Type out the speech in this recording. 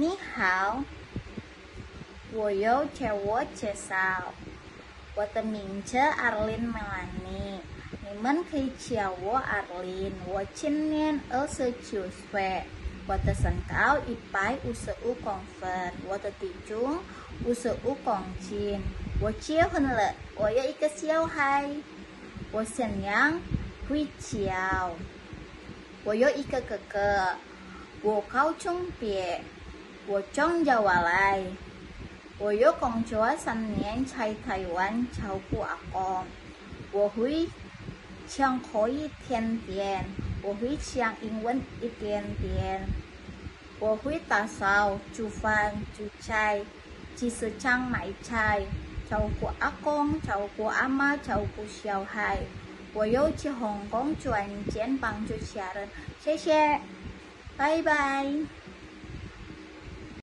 你好，我有自我介绍，我的名字阿琳梅兰妮，你们可以叫我阿琳。我今年二十九岁，我的身高一百五十五公分，我的体重五十五公斤。我结婚了，我有一个小孩，我想养会教。我有一个哥哥，我高中毕业。我中亚瓦来，我有工作三年在台湾照顾阿公。我会讲口一点点，我会讲英文一点点。我会打扫、煮饭、煮菜，及时长买菜，照顾阿公、照顾阿妈、照顾小孩。我有去红工赚钱帮助家人，谢谢，拜拜。